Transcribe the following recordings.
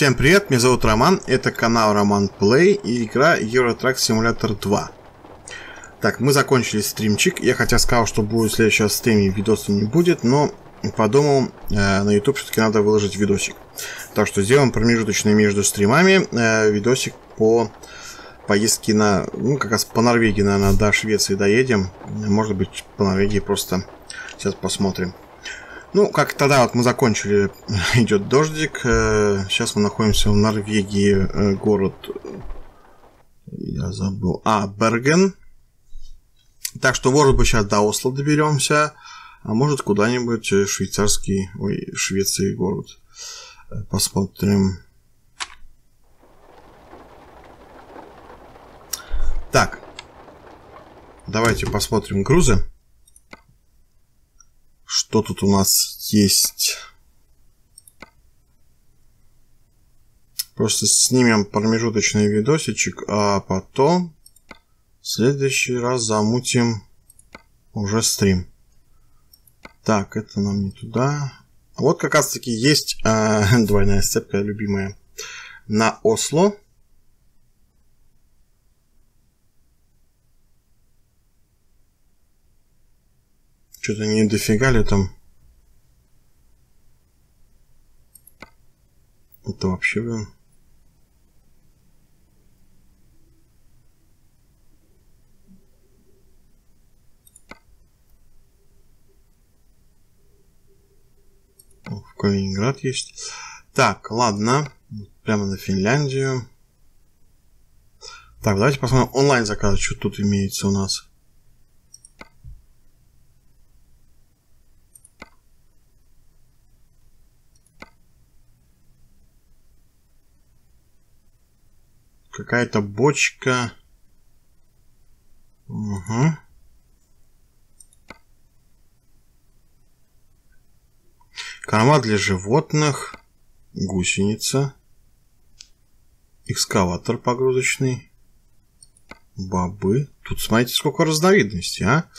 Всем привет, меня зовут Роман, это канал Роман Play и игра Euro Truck Simulator 2. Так, мы закончили стримчик, я хотя сказал, что будет в следующем стриме, видоса не будет, но подумал, э, на YouTube все-таки надо выложить видосик. Так что сделаем промежуточный между стримами э, видосик по поездке на, ну как раз по Норвегии, наверное, до Швеции доедем. Может быть, по Норвегии просто сейчас посмотрим. Ну, как тогда вот мы закончили, идет дождик. Сейчас мы находимся в Норвегии, город... Я забыл. А, Берген. Так что, может быть, сейчас до Осло доберемся. А может, куда-нибудь швейцарский... Ой, Швеции город. Посмотрим. Так. Давайте посмотрим грузы. Что тут у нас есть? Просто снимем промежуточный видосичек, а потом в следующий раз замутим уже стрим. Так, это нам не туда. Вот как раз таки есть э, двойная сцепка любимая на Осло. Что-то не дофига ли там? Это вообще, блин. В Калининград есть. Так, ладно. Прямо на Финляндию. Так, давайте посмотрим онлайн заказы, что тут имеется у нас. Какая-то бочка. Угу. Корма для животных. Гусеница. Экскаватор погрузочный. Бобы. Тут смотрите, сколько разновидностей, а?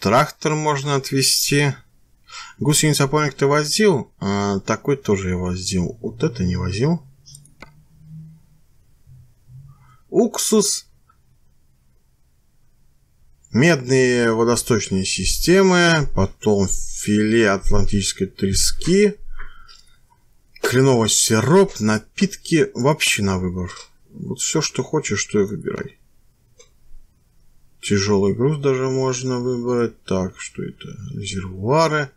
Трактор можно отвезти. Гусеница, помню, ты возил. А, такой тоже я возил. Вот это не возил уксус, медные водосточные системы, потом филе атлантической трески, кленовый сироп, напитки, вообще на выбор. Вот все, что хочешь, то и выбирай. Тяжелый груз даже можно выбрать. Так, что это? Резервуары.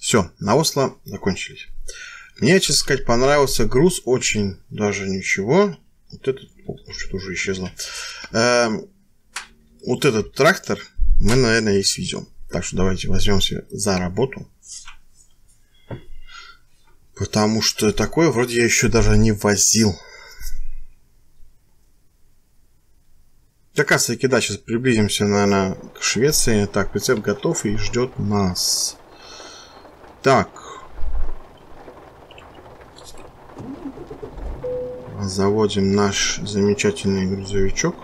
Все, на закончились. Мне, честно сказать, понравился груз. Очень даже ничего. Вот этот что-то уже исчезло. Эм, вот этот трактор мы, наверное, и свезем. Так что давайте возьмемся за работу. Потому что такое вроде я еще даже не возил. Как раз таки, да, сейчас приблизимся, наверное, к Швеции. Так, прицеп готов и ждет нас. Так, заводим наш замечательный грузовичок.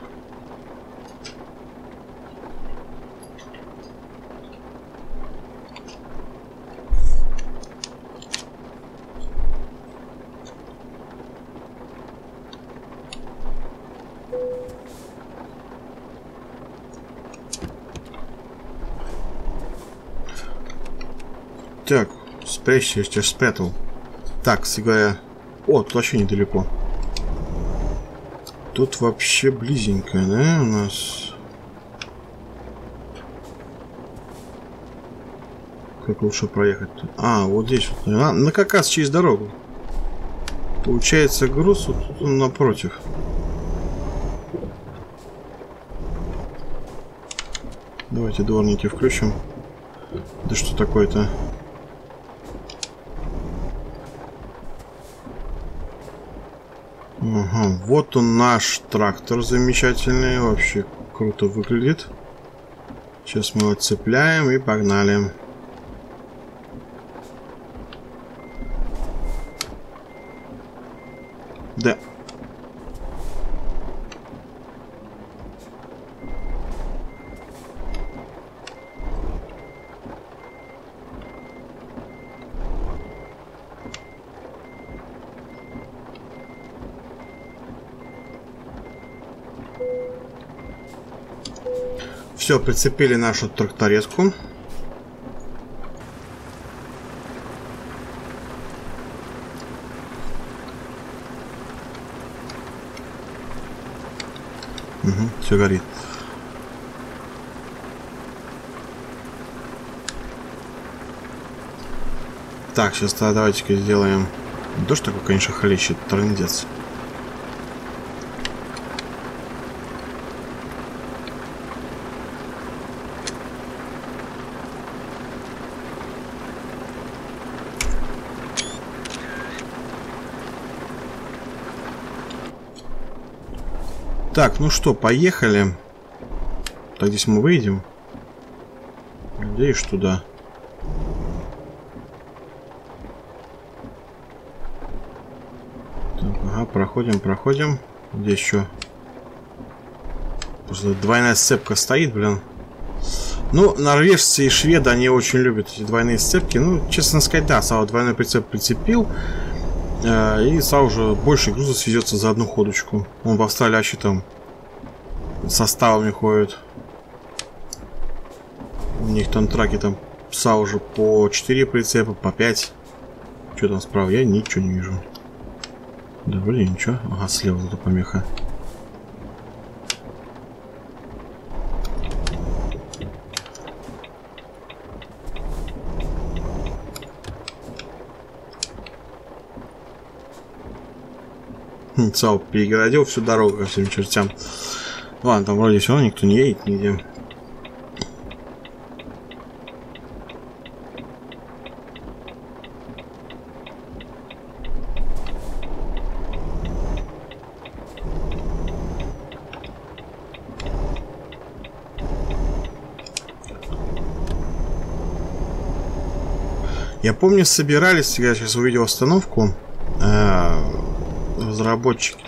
Так, спрячься, я тебя спрятал. Так, говоря... О, тут вообще недалеко. Тут вообще близенько, да, у нас? Как лучше проехать -то? А, вот здесь вот. А, на как раз через дорогу. Получается груз вот тут он напротив. Давайте дворники включим. Да что такое-то? Ага, вот он наш трактор замечательный, вообще круто выглядит. Сейчас мы его цепляем и погнали. Да. Все, прицепили нашу тракторезку. Угу, все горит. Так, сейчас давайте-ка сделаем... Дождь такой, конечно, хлещет, трындец. Так, ну что, поехали. Так, здесь мы выйдем. Надеюсь, туда. Так, ага, проходим, проходим. Здесь еще? Просто двойная сцепка стоит, блин. Ну, норвежцы и шведы, они очень любят эти двойные сцепки. Ну, честно сказать, да, Сава двойной прицеп прицепил. Э, и сразу же больше груза свезется за одну ходочку. Он в Австралии вообще там составами ходит. У них там траки там пса уже по 4 прицепа, по 5. Что там справа? Я ничего не вижу. Да вроде ничего. Ага, слева зато помеха. ЦАУ перегородил всю дорогу ко всем чертям. Ладно, там вроде все равно никто не едет нигде. Я помню, собирались, я сейчас увидел остановку, э, разработчики,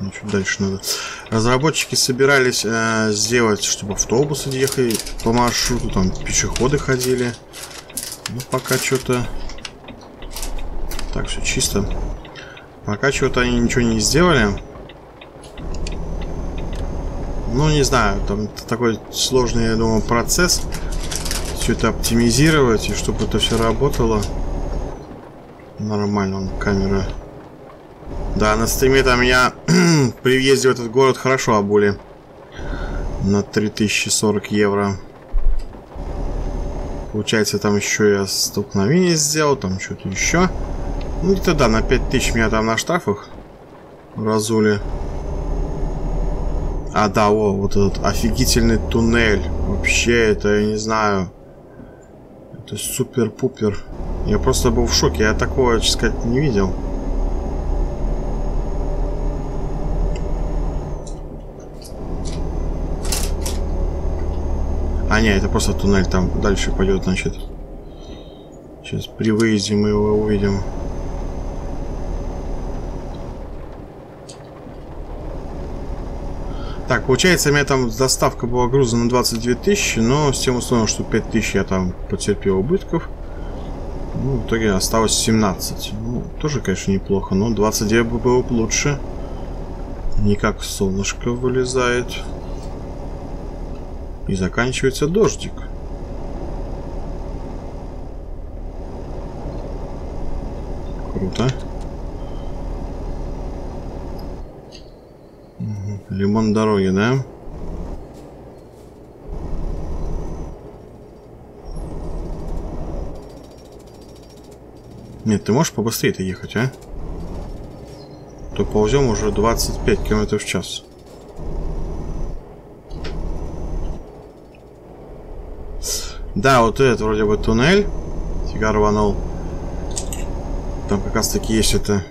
ну, чуть дальше надо. Разработчики собирались э, сделать, чтобы автобусы ехали по маршруту, там пешеходы ходили. Ну, пока что-то... Так, все чисто. Пока что-то они ничего не сделали. Ну, не знаю, там такой сложный, я думаю, процесс. Все это оптимизировать, и чтобы это все работало. Нормально, он камера да, на стриме там я при въезде в этот город хорошо обули. На 3040 евро. Получается, там еще я столкновение сделал, там что-то еще. Ну, где-то да, на 5000 меня там на штрафах разули. А, да, о, вот этот офигительный туннель. Вообще, это, я не знаю... Это супер-пупер. Я просто был в шоке, я такого, честно сказать, не видел. А, нет, это просто туннель там дальше пойдет, значит. Сейчас при выезде мы его увидим. Так, получается, у меня там доставка была груза на 22 тысячи, но с тем условием, что 5 тысяч я там потерпел убытков. Ну, в итоге осталось 17. Ну, тоже, конечно, неплохо, но 29 бы было бы лучше. Никак солнышко вылезает. И заканчивается дождик. Круто. Лимон дороги, да? Нет, ты можешь побыстрее-то ехать, а? То ползем уже 25 км в час. Да, вот этот вроде бы туннель. Фига рванул. Там как раз таки есть это.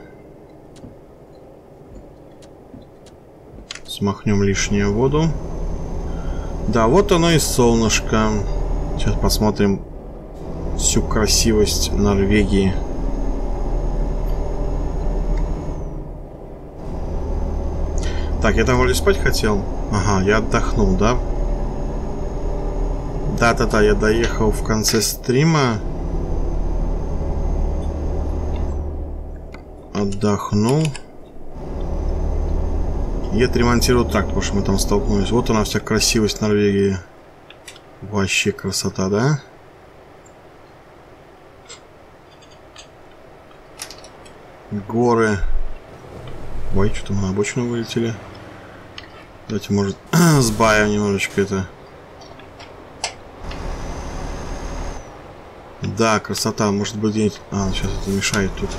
Смахнем лишнюю воду. Да, вот оно и солнышко. Сейчас посмотрим всю красивость Норвегии. Так, я там вроде спать хотел. Ага, я отдохнул, да? Да-да-да, я доехал в конце стрима. Отдохнул. И отремонтировал тракт, потому что мы там столкнулись. Вот она вся красивость Норвегии. Вообще красота, да? Горы. Ой, что-то мы на обочину вылетели. Давайте, может, сбавим немножечко это. Да, красота. Может быть, где-нибудь... А, сейчас это мешает тут.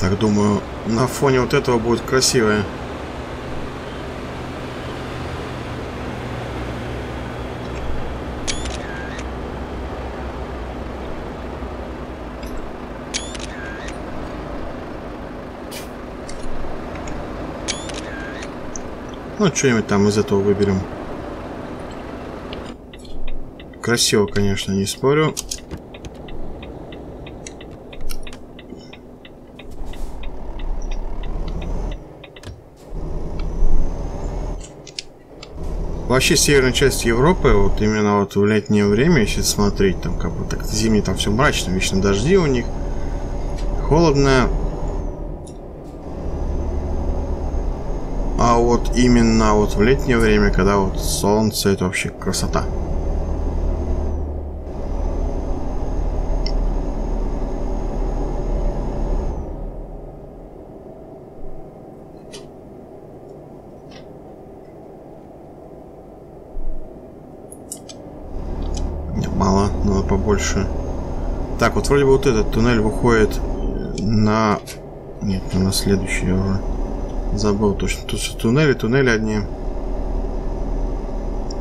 Так, думаю, фоне вот этого будет красивое. Ну, что-нибудь там из этого выберем. Красиво, конечно, не спорю. Вообще северная часть Европы, вот именно вот в летнее время, если смотреть, там как бы так зимний там все мрачно, вечно дожди у них, холодно. А вот именно вот в летнее время, когда вот солнце, это вообще красота. больше. Так, вот вроде бы вот этот туннель выходит на... Нет, не на следующий, я уже забыл точно. Тут все туннели, туннели одни.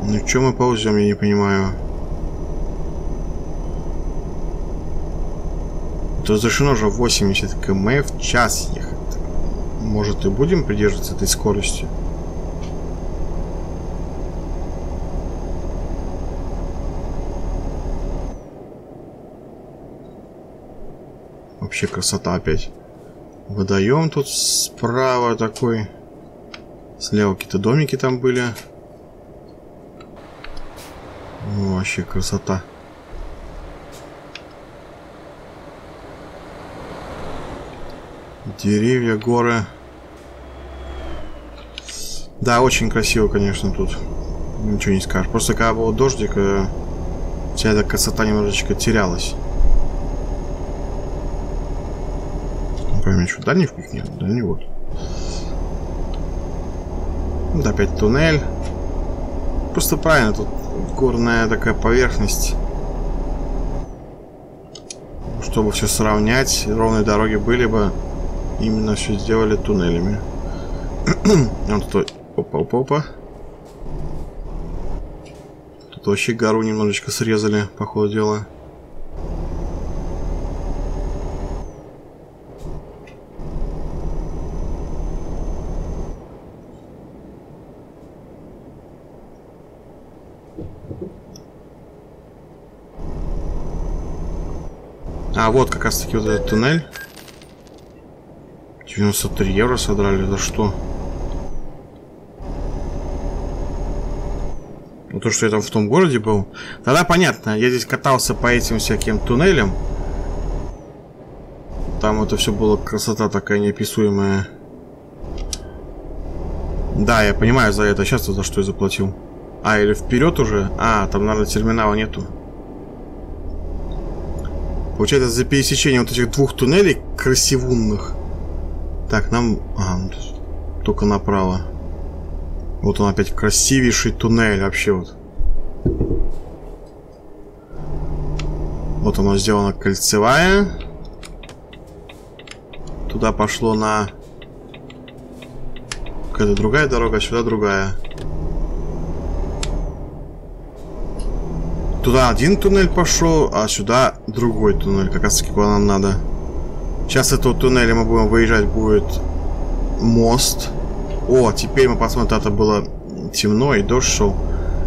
Ну, что мы ползем, я не понимаю. Это разрешено же 80 км в час ехать. Может и будем придерживаться этой скорости? Вообще красота опять. Водоем тут справа такой. Слева какие-то домики там были. О, вообще красота. Деревья, горы. Да, очень красиво, конечно, тут. Ничего не скажешь. Просто когда был дождик, э, вся эта красота немножечко терялась. Пойми, что дальний вкус нет, дальний вот. Вот опять туннель. Просто правильно, тут горная такая поверхность. Чтобы все сравнять, ровные дороги были бы, именно все сделали туннелями. вот тут, опа, опа, опа. Тут вообще гору немножечко срезали, по ходу дела. А, вот как раз таки вот этот туннель. 93 евро содрали, за что? Ну, то, что я там в том городе был. Тогда понятно, я здесь катался по этим всяким туннелям. Там это все было красота такая неописуемая. Да, я понимаю за это. Сейчас за что я заплатил. А, или вперед уже? А, там, наверное, терминала нету. Получается, за пересечение вот этих двух туннелей красивунных. Так, нам... Ну, только направо. Вот он опять красивейший туннель вообще вот. Вот оно сделано кольцевая. Туда пошло на... Какая-то другая дорога, а сюда другая. Туда один туннель пошел, а сюда другой туннель, как раз таки куда нам надо. Сейчас этого туннеля мы будем выезжать, будет мост. О, теперь мы посмотрим, это было темно и дождь шел.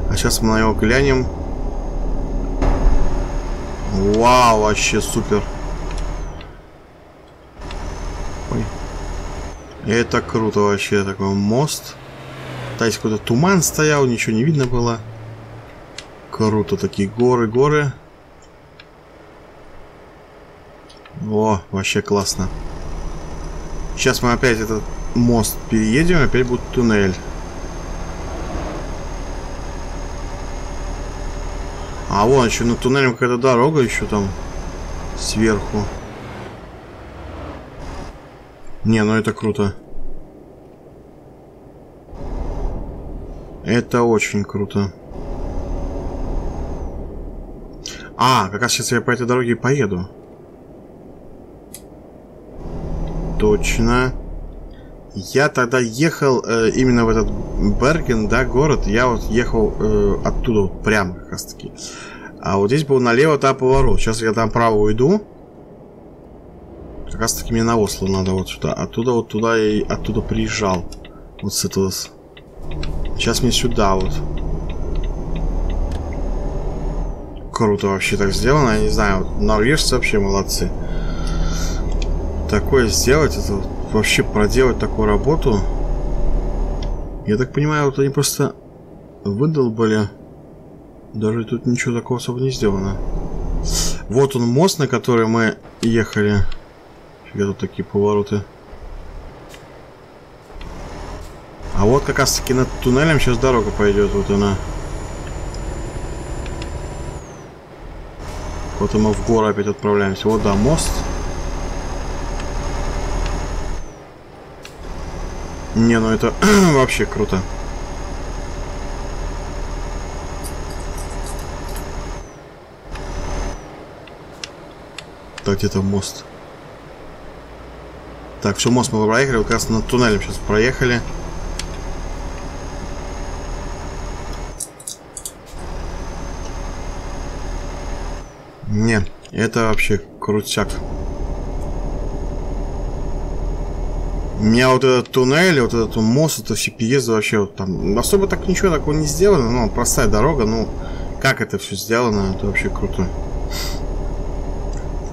А сейчас мы на него глянем. Вау, вообще супер. Ой. Это круто вообще, такой мост. Да, есть какой-то туман стоял, ничего не видно было. Круто, такие горы, горы. О, вообще классно. Сейчас мы опять этот мост переедем, опять будет туннель. А вон еще на туннелем какая-то дорога еще там сверху. Не, ну это круто. Это очень круто. А, как раз сейчас я по этой дороге поеду. Точно. Я тогда ехал э, именно в этот Берген, да, город. Я вот ехал э, оттуда вот прямо как раз таки. А вот здесь был налево там поворот. Сейчас я там право уйду. Как раз таки мне на Осло надо вот сюда. Оттуда вот туда я оттуда приезжал. Вот с этого. Сейчас мне сюда вот. Круто вообще так сделано. Я не знаю, вот норвежцы вообще молодцы. Такое сделать, это вообще проделать такую работу. Я так понимаю, вот они просто выдолбали. Даже тут ничего такого особо не сделано. Вот он мост, на который мы ехали. Фига тут такие повороты. А вот как раз таки над туннелем сейчас дорога пойдет. Вот она. Вот мы в гору опять отправляемся. Вот да, мост. Не, ну это вообще круто. Так, где-то мост. Так, все, мост мы проехали. Как раз над туннелем сейчас проехали. Не, это вообще крутяк. Меня вот этот туннель, вот этот мост, это все переезды вообще вот там особо так ничего такого не сделано, ну, простая дорога, ну, как это все сделано, это вообще круто.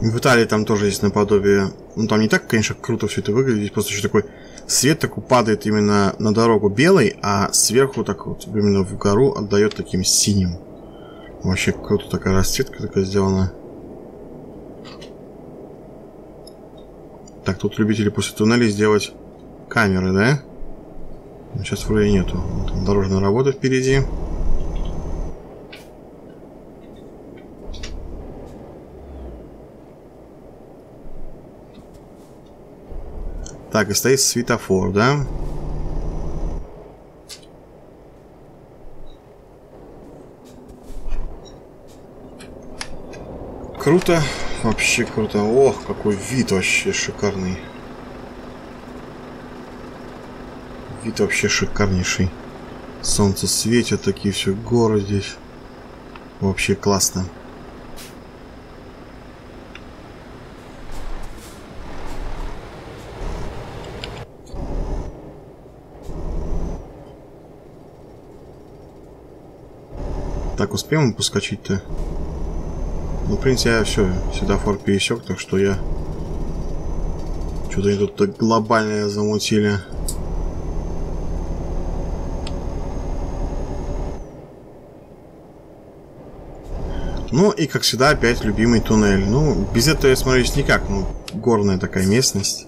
В Италии там тоже есть наподобие, ну, там не так, конечно, круто все это выглядит, здесь просто еще такой свет такой падает именно на дорогу белый, а сверху так вот именно в гору отдает таким синим. Вообще круто такая расцветка такая сделана. Так, тут любители после туннелей сделать камеры, да? Сейчас вроде нету. Там дорожная работа впереди. Так, и стоит светофор, да? Круто. Вообще круто. Ох, какой вид вообще шикарный. Вид вообще шикарнейший. Солнце светит, такие все горы здесь. Вообще классно. Так, успеем поскочить-то? Ну, в принципе, я все, светофор пересек, так что я... Что-то они тут так глобальное замутили. Ну и, как всегда, опять любимый туннель. Ну, без этого я смотрюсь никак. Ну, горная такая местность.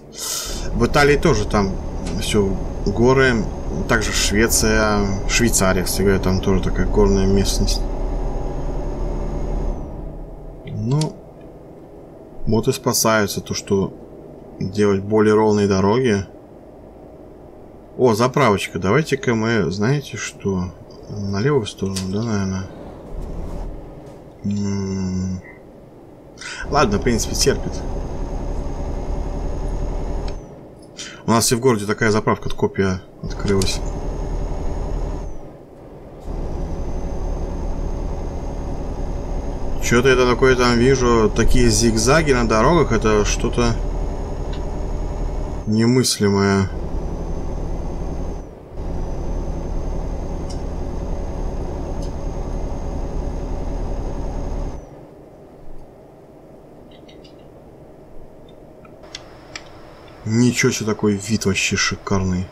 В Италии тоже там все горы. Также Швеция, Швейцария, кстати говоря, там тоже такая горная местность. Ну, вот и спасаются то, что делать более ровные дороги. О, заправочка. Давайте-ка мы, знаете что, на левую сторону, да, наверное? М -м -м. Ладно, в принципе, терпит. У нас и в городе такая заправка, копия открылась. Что-то это такое там вижу. Такие зигзаги на дорогах. Это что-то немыслимое. Ничего себе такой вид вообще шикарный.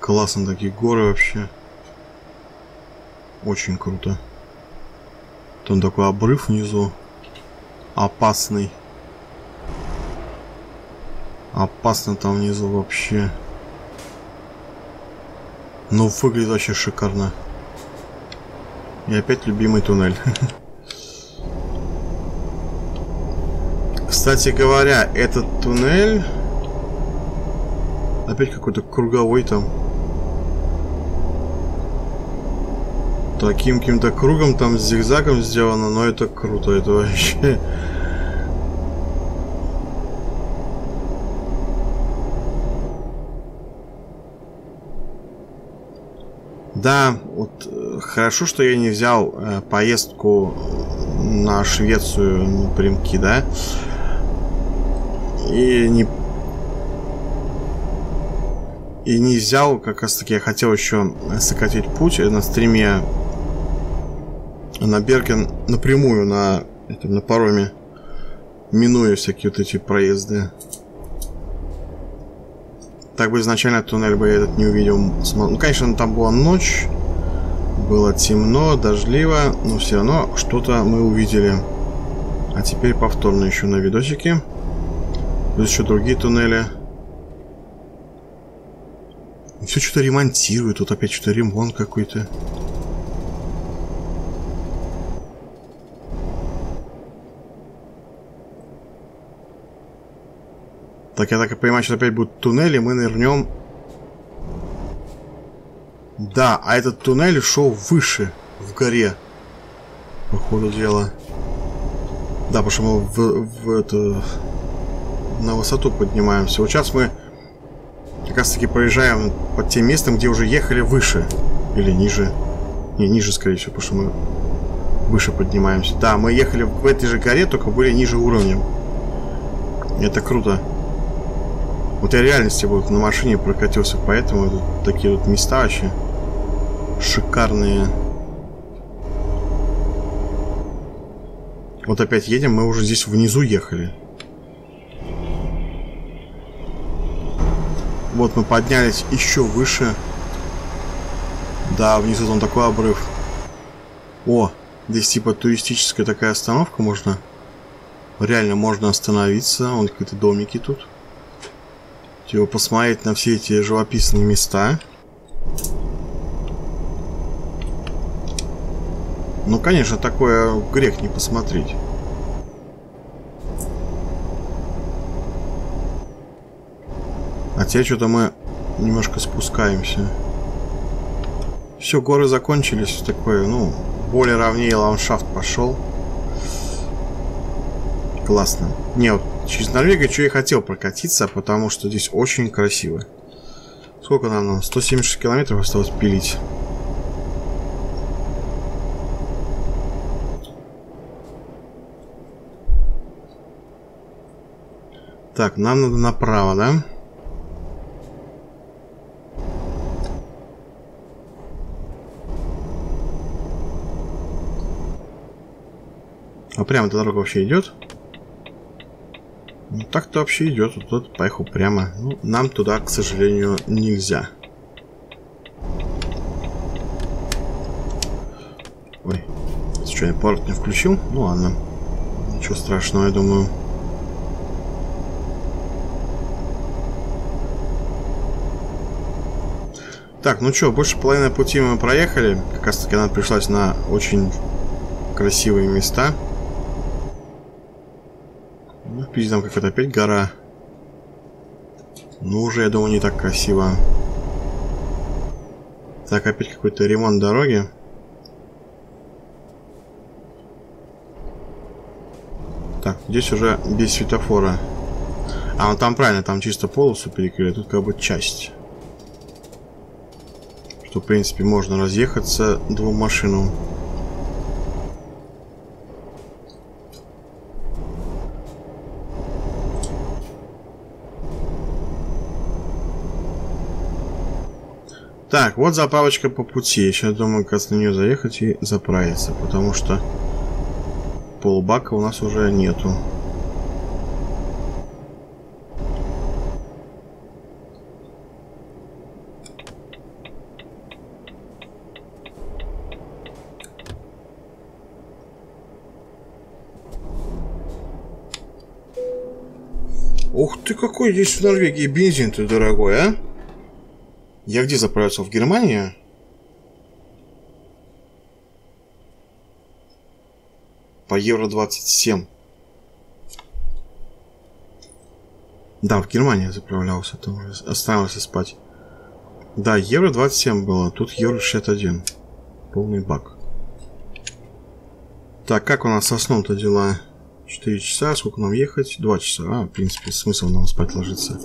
Классно такие горы вообще. Очень круто. Там такой обрыв внизу. Опасный. Опасно там внизу вообще. Ну, выглядит вообще шикарно. И опять любимый туннель. Кстати говоря, этот туннель... Опять какой-то круговой там. Таким каким-то кругом там с зигзагом сделано, но это круто, это вообще... Да, вот э, хорошо, что я не взял э, поездку на Швецию напрямки, да? И не и не взял, как раз таки я хотел еще сократить путь на стриме на Берген напрямую на этом на пароме, минуя всякие вот эти проезды. Так бы изначально туннель бы я этот не увидел. Ну, конечно, там была ночь. Было темно, дождливо, но все равно что-то мы увидели. А теперь повторно еще на видосике. Плюс еще другие туннели. Все что-то ремонтируют. Тут опять что-то ремонт какой-то. Так, я так и понимаю, что опять будут туннели, мы нырнем. Да, а этот туннель шел выше, в горе. По ходу дела. Да, потому что мы в, в это, на высоту поднимаемся. Вот сейчас мы как раз таки проезжаем под тем местом, где уже ехали выше. Или ниже. Не, ниже, скорее всего, потому что мы выше поднимаемся. Да, мы ехали в этой же горе, только были ниже уровнем. Это круто. Вот я реальности вот на машине прокатился, поэтому тут такие вот места вообще шикарные. Вот опять едем, мы уже здесь внизу ехали. Вот мы поднялись еще выше. Да, внизу там такой обрыв. О, здесь типа туристическая такая остановка можно. Реально можно остановиться. Вон какие-то домики тут. Типа посмотреть на все эти живописные места. Ну, конечно, такое грех не посмотреть. А теперь что-то мы немножко спускаемся. Все, горы закончились. Такое, ну, более ровнее ландшафт пошел. Классно. Не, вот Через Норвегию что я хотел прокатиться, потому что здесь очень красиво. Сколько нам? 176 километров осталось пилить. Так, нам надо направо, да? А прямо эта дорога вообще идет? Ну, так-то вообще идет. Вот тут поехал прямо. Ну, нам туда, к сожалению, нельзя. Ой, я порт не включил? Ну ладно. Ничего страшного, я думаю. Так, ну что, больше половины пути мы проехали. Как раз таки нам пришлась на очень красивые места. Впереди там какая-то опять гора. Ну, уже, я думаю, не так красиво. Так, опять какой-то ремонт дороги. Так, здесь уже без светофора. А, ну там правильно, там чисто полосу перекрыли, тут как бы часть. Что, в принципе, можно разъехаться двум машинам. Так, вот заправочка по пути. Сейчас думаю, как на нее заехать и заправиться, потому что полбака у нас уже нету. Ух ты, какой здесь в Норвегии бензин-то дорогой, а? Я где заправился? В Германии? По евро 27. Да, в Германии заправлялся, там останавливался спать. Да, евро 27 было, тут евро 61. Полный бак. Так, как у нас со сном-то дела? 4 часа, сколько нам ехать? 2 часа. А, в принципе, смысл нам спать ложиться.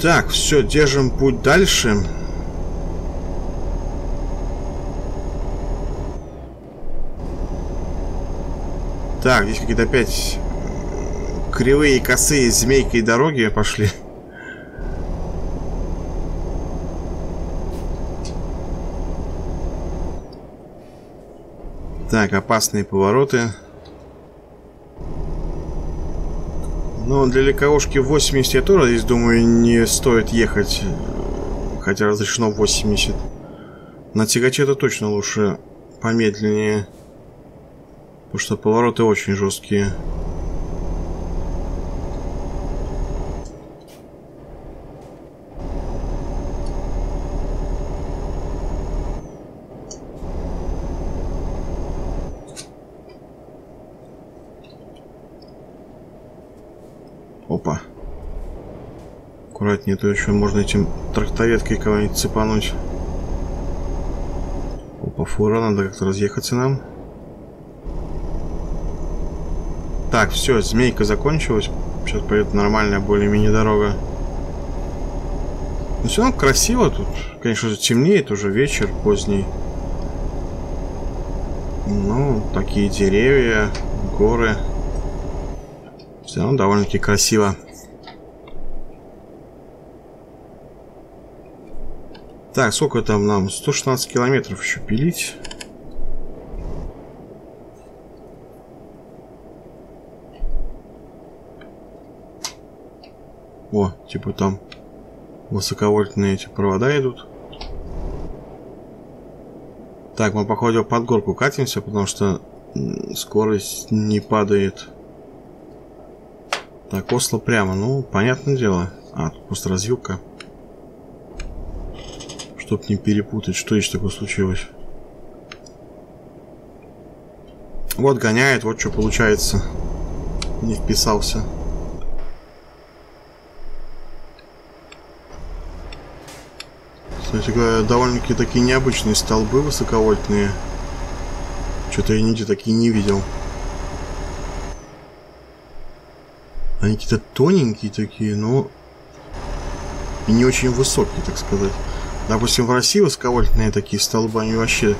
Так, все, держим путь дальше. Так, здесь какие-то опять кривые, косые змейкой дороги пошли. Так, опасные повороты. Но для легковушки 80 я тоже здесь, думаю, не стоит ехать. Хотя разрешено 80. На тягаче это точно лучше помедленнее. Потому что повороты очень жесткие. Опа. А то еще можно этим трактореткой кого-нибудь цепануть. Опа, фура, надо как-то разъехаться нам. Так, все, змейка закончилась. Сейчас пойдет нормальная более-менее дорога. Но все равно красиво тут. Конечно темнеет уже вечер поздний. Ну, такие деревья, горы. Все равно довольно-таки красиво. Так, сколько там нам? 116 километров еще пилить. О, типа там высоковольтные эти провода идут. Так, мы, походу, под горку катимся, потому что скорость не падает. Так, Осло прямо. Ну, понятное дело. А, тут просто развилка. Чтоб не перепутать, что еще такое случилось. Вот гоняет, вот что получается. Не вписался. Кстати говоря, довольно-таки такие необычные столбы высоковольтные. Что-то я нигде такие не видел. Они какие-то тоненькие такие, но и не очень высокие, так сказать. Допустим, в России высоковольтные такие столбы, они вообще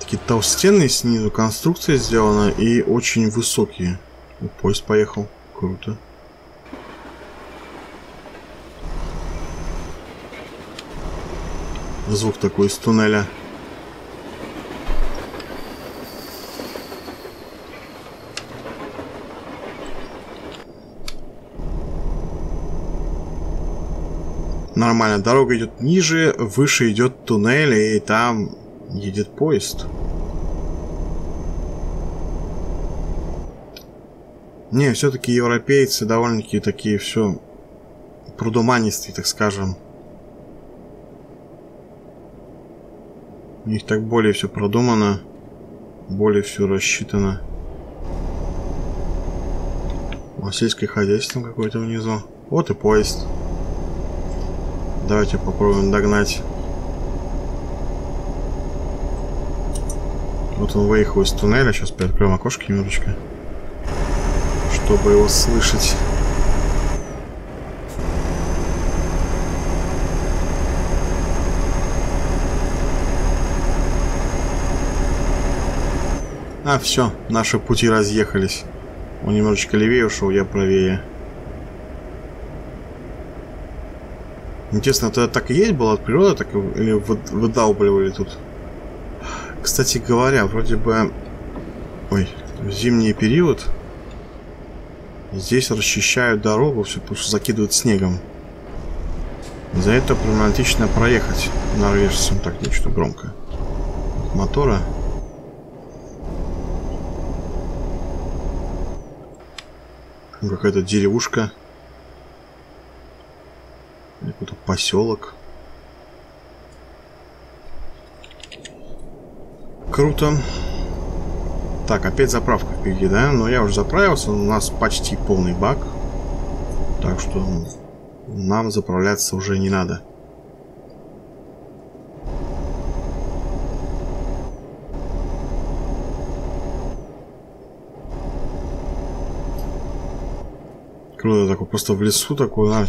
такие толстенные снизу, конструкция сделана и очень высокие. О, поезд поехал. Круто. Звук такой из туннеля. Нормально, дорога идет ниже, выше идет туннель, и там едет поезд. Не, все-таки европейцы довольно-таки такие все прудоманистые, так скажем. У них так более все продумано, более все рассчитано. О, сельское хозяйство какое-то внизу. Вот и поезд. Давайте попробуем догнать. Вот он выехал из туннеля. Сейчас приоткроем окошко немножечко. Чтобы его слышать. А, все, наши пути разъехались. Он немножечко левее ушел, я правее. Интересно, это так и есть было от природы, так или выдалбливали тут? Кстати говоря, вроде бы... Ой, в зимний период Здесь расчищают дорогу, все просто закидывают снегом. За это проблематично проехать норвежцам. Так, нечто громко. Мотора. Какая-то деревушка. Какой-то поселок. Круто. Так, опять заправка впереди, да? Но я уже заправился, у нас почти полный бак. Так что нам заправляться уже не надо. Круто, такой просто в лесу такой, на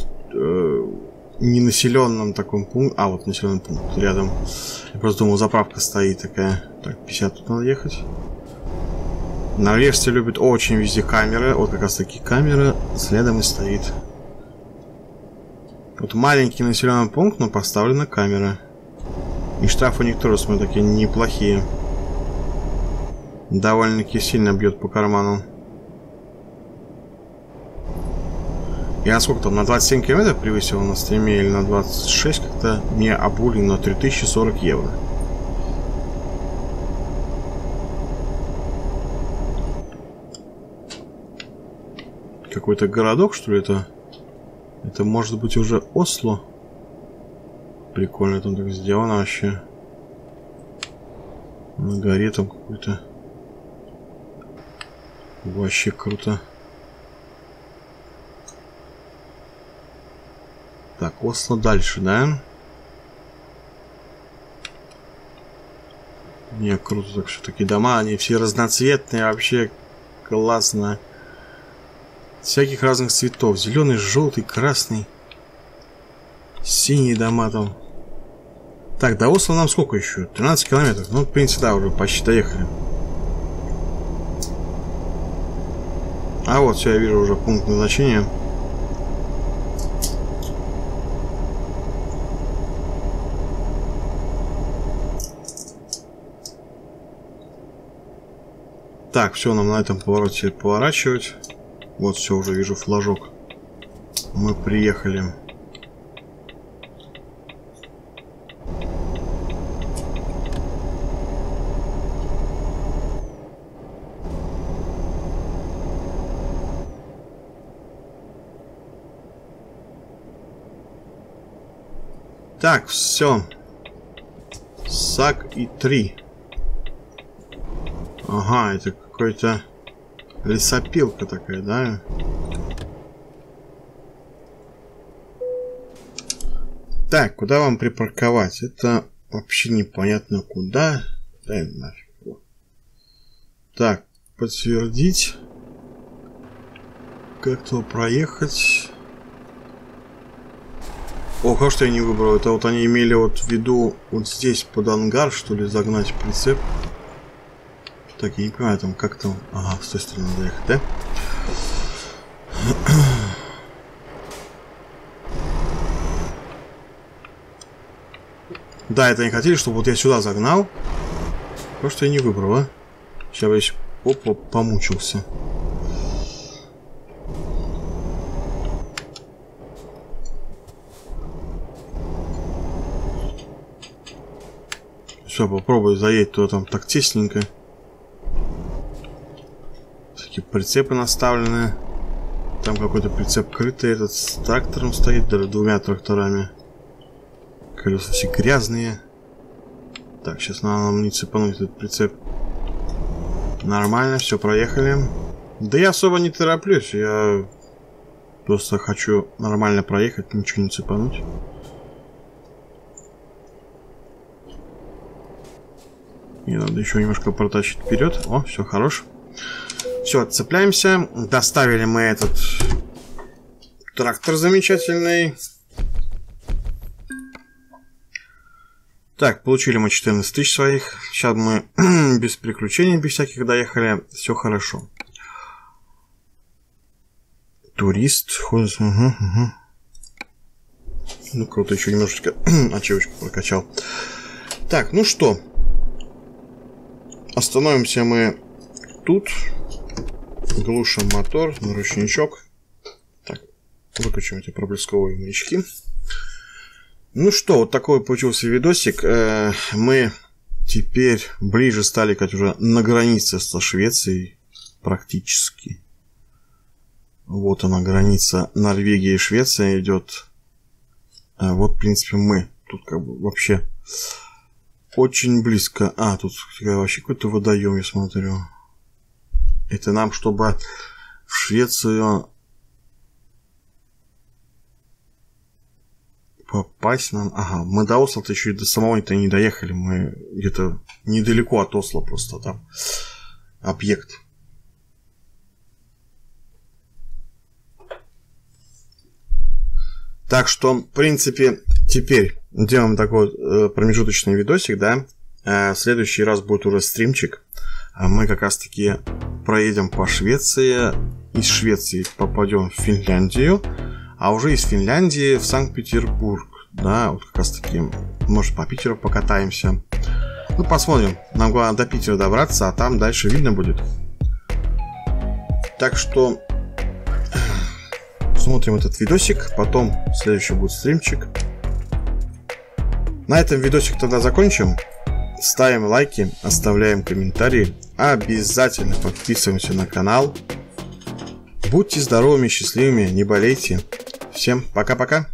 ненаселенном таком пункте. А, вот населенный пункт рядом. Я просто думал, заправка стоит такая. Так, 50 тут надо ехать. Норвежцы любят очень везде камеры. Вот как раз таки камера следом и стоит. Вот маленький населенный пункт, но поставлена камера. И штрафы у них тоже, смотрю, такие неплохие. Довольно-таки сильно бьет по карману. Я сколько там, на 27 километров превысил на стриме или на 26 как-то мне обули на 3040 евро. Какой-то городок, что ли, это? Это может быть уже Осло? Прикольно там так сделано вообще. На горе там какой-то. Вообще круто. Так, Осло дальше, да? Не, круто так все таки дома, они все разноцветные, вообще классно. Всяких разных цветов. Зеленый, желтый, красный. Синие дома там. Так, до Осло нам сколько еще? 13 километров. Ну, в принципе, да, уже почти доехали. А вот, все, я вижу уже пункт назначения. Так, все, нам на этом повороте поворачивать. Вот, все, уже вижу флажок. Мы приехали. Так, все. Сак и три. Ага, это какой-то... Лесопилка такая, да? Так, куда вам припарковать? Это вообще непонятно куда. Дай нафиг. Так, подтвердить. Как-то проехать. Ох, что я не выбрал. Это вот они имели вот в виду вот здесь под ангар, что ли, загнать прицеп. Так, я не понимаю, там как там... Ага, с той стороны надо ехать, да? Да, это они хотели, чтобы вот я сюда загнал. Просто я не выбрал, а? Сейчас я еще опа, помучился. Все, попробую заедь туда там так тесненько прицепы наставлены. Там какой-то прицеп крытый, этот с трактором стоит, даже двумя тракторами. Колеса все грязные. Так, сейчас надо нам не цепануть этот прицеп. Нормально, все, проехали. Да я особо не тороплюсь, я просто хочу нормально проехать, ничего не цепануть. И надо еще немножко протащить вперед. О, все, хорош. Все, цепляемся. Доставили мы этот трактор замечательный. Так, получили мы 14 тысяч своих. Сейчас мы без приключений, без всяких доехали. Все хорошо. Турист. Ходит. Угу, угу. Ну, круто, еще немножечко ачивочку прокачал. Так, ну что. Остановимся мы тут. Глушим мотор на ручничок. Так, выключим эти проблесковые маячки. Ну что, вот такой получился видосик. Э, мы теперь ближе стали, как уже на границе со Швецией практически. Вот она, граница Норвегии и Швеция идет. А вот, в принципе, мы. Тут как бы вообще очень близко. А, тут вообще какой-то водоем, я смотрю. Это нам, чтобы в Швецию попасть нам... Ага, мы до Осла-то еще и до самого-то не доехали. Мы где-то недалеко от Осла просто там объект. Так что, в принципе, теперь делаем такой э, промежуточный видосик, да. Э, следующий раз будет уже стримчик. А мы как раз таки проедем по Швеции. Из Швеции попадем в Финляндию а уже из Финляндии в Санкт-Петербург. Да, вот как раз таки, может, по Питеру покатаемся. Ну, посмотрим. Нам главное до Питера добраться, а там дальше видно будет. Так что смотрим этот видосик, потом следующий будет стримчик. На этом видосик тогда закончим. Ставим лайки, оставляем комментарии. Обязательно подписываемся на канал. Будьте здоровыми, счастливыми, не болейте. Всем пока-пока.